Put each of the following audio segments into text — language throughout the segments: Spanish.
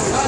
this.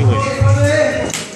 咖啡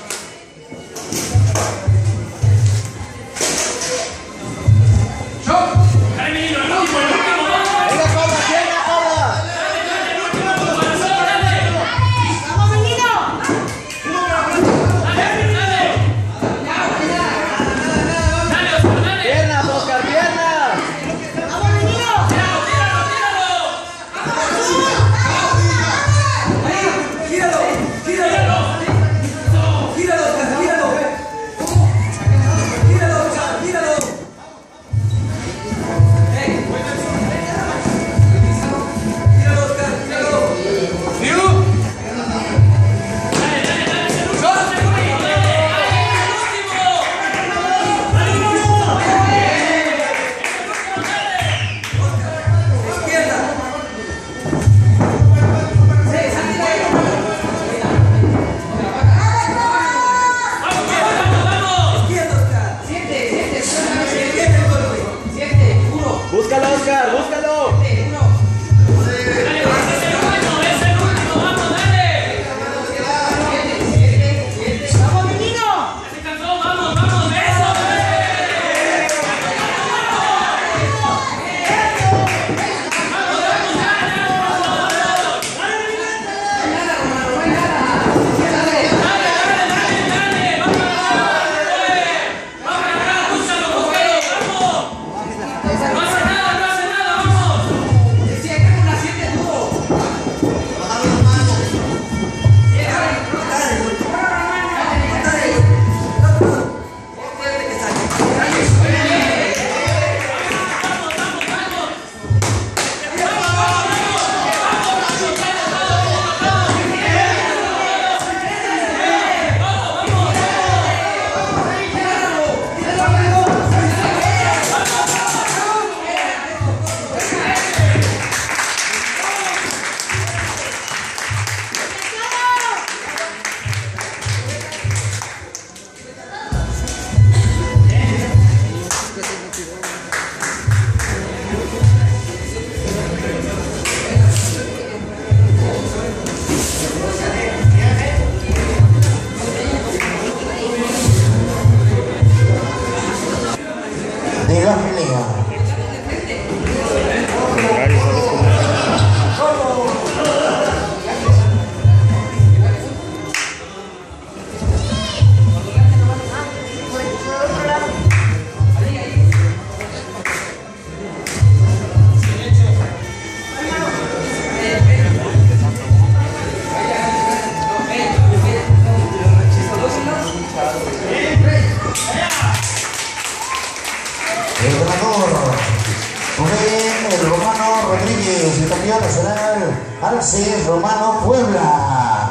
nacional, Arces Romano Puebla.